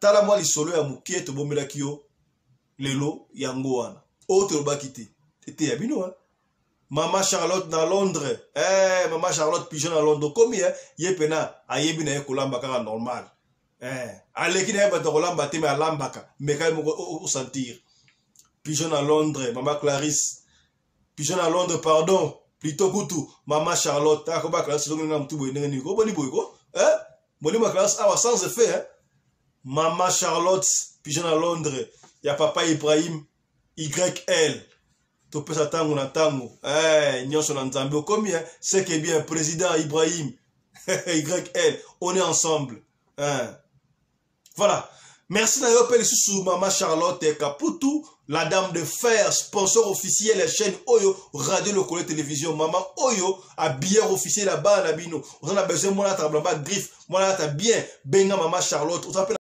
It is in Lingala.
tala mwa lisolo ya moke tobomelaki yo lelo yango wana oyo tolobaki te eteya bino wa mama charlotte na londres eh, mama charlotte pigeon na londres okomi eh, ye mpena ayebi na ye kolamba kaka normal eh, aleki na ye bato kolamba te me alambaka meka ye moko osantire pigeon na londres mama clarisse pigeon na londres pardon plutôt kutu mama charlotte akoba classe longi na mutu boye ndenge nini koboni boye ko eh molimo ya classe awa sans effet eh? mama charlotte pigeon na londres ya papa ibrahim yl topesa ntango na ntango eh, nyonso na nzambe okomi eh? seke bien président ibrahim yl on est ensemble eh. Voilà. Merci na yo pe lisusu mama Charlotte Kaputu, la dame de fer, sponsor officiel ya chaîne Oyo Radio Lokole Télévision. Mama Oyo a bien officier la bana bino. On a besoin mwana ta blamba griffe, mwana ta bien benga mama Charlotte.